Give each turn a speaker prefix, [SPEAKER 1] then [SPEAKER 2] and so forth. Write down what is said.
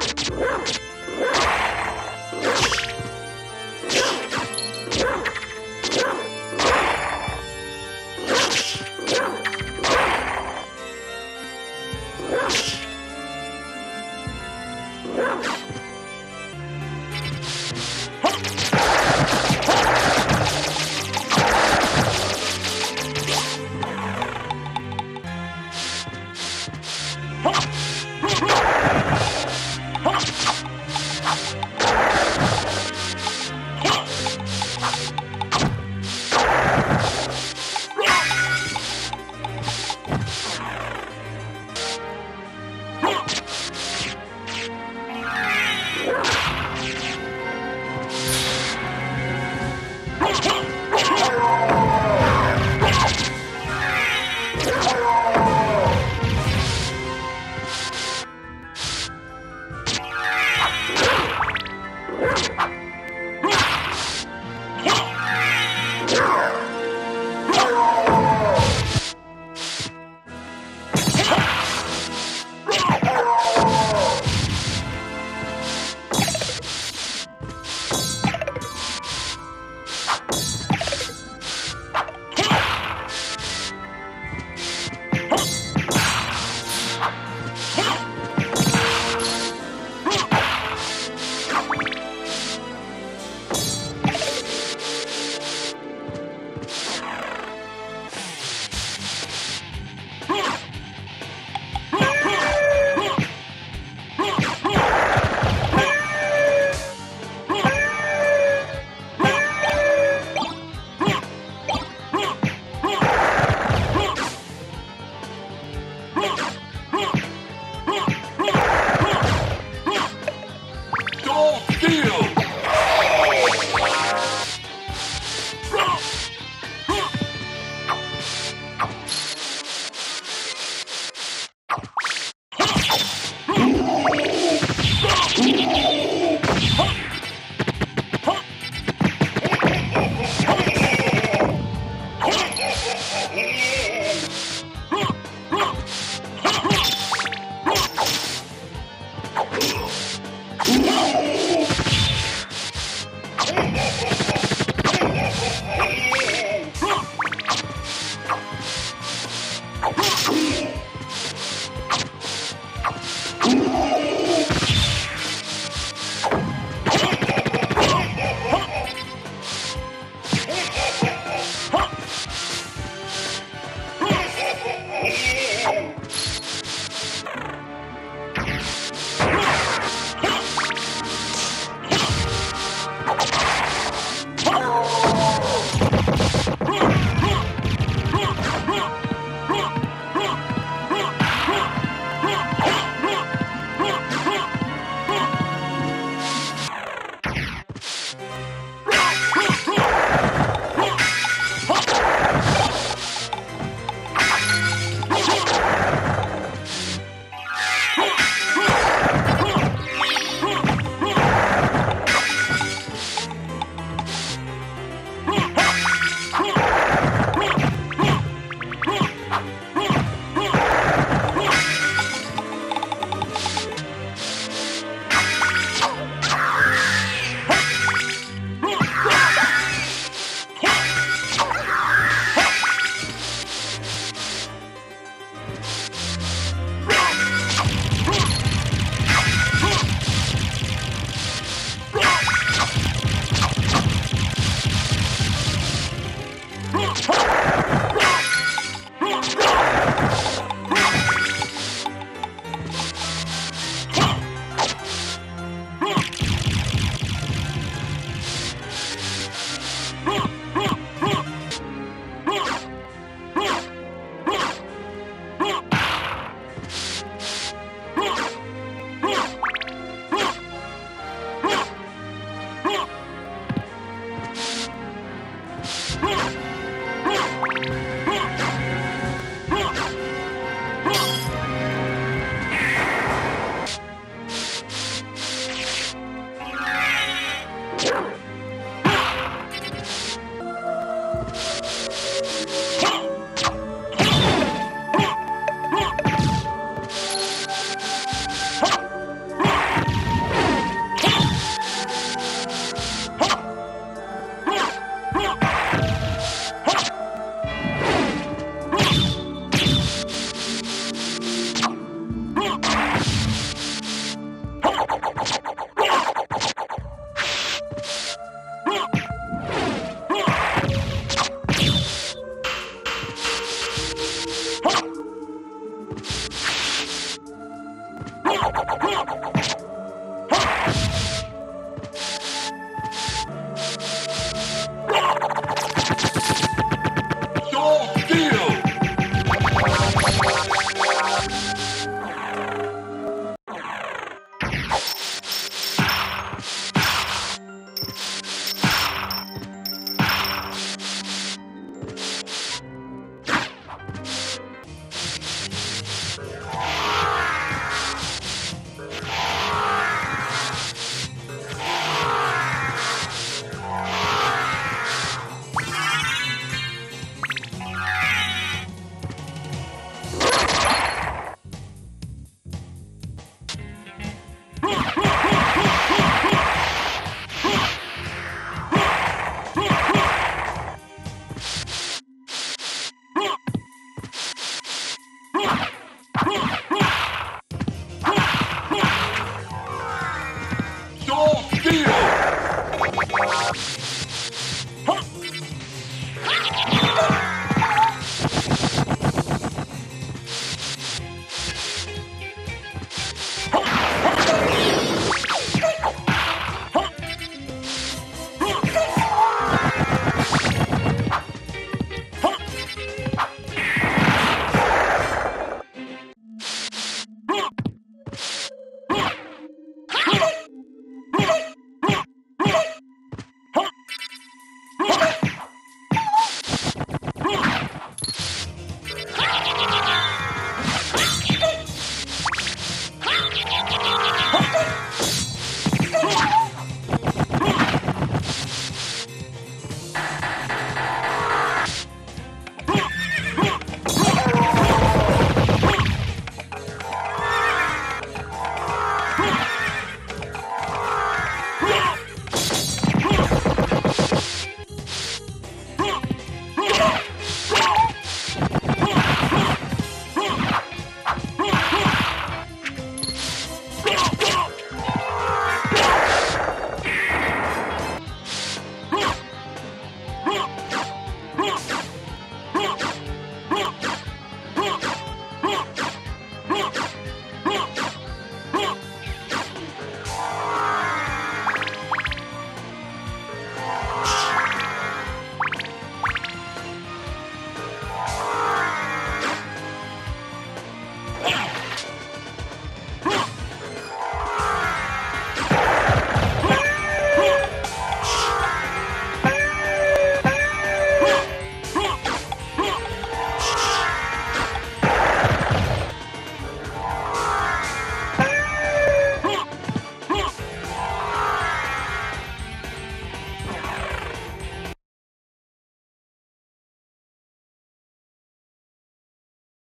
[SPEAKER 1] Thank you. はっ